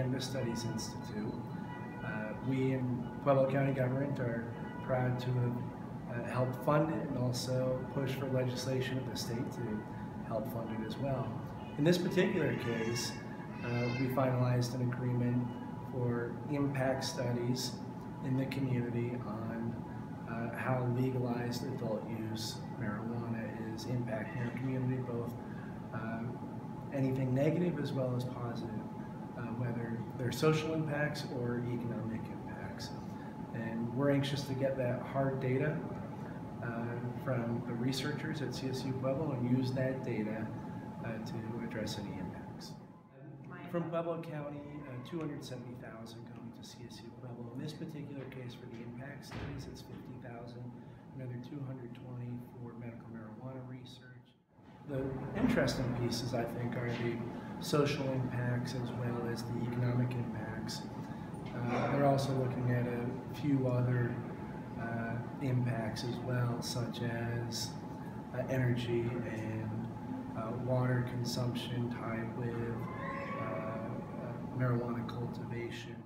Cannabis Studies Institute. Uh, we in Pueblo County government are proud to have uh, helped fund it and also push for legislation at the state to help fund it as well. In this particular case, uh, we finalized an agreement for impact studies in the community on uh, how legalized adult use marijuana is impacting our community, both uh, anything negative as well as positive uh, social impacts or economic impacts. And we're anxious to get that hard data uh, from the researchers at CSU Pueblo and use that data uh, to address any impacts. From Pueblo County, uh, 270,000 going to CSU Pueblo. In this particular case, for the impact studies, it's 50,000. Another 220 for medical marijuana research. The interesting pieces, I think, are the social impacts as well as the economic impacts. Uh, they're also looking at a few other uh, impacts as well, such as uh, energy and uh, water consumption tied with uh, uh, marijuana cultivation.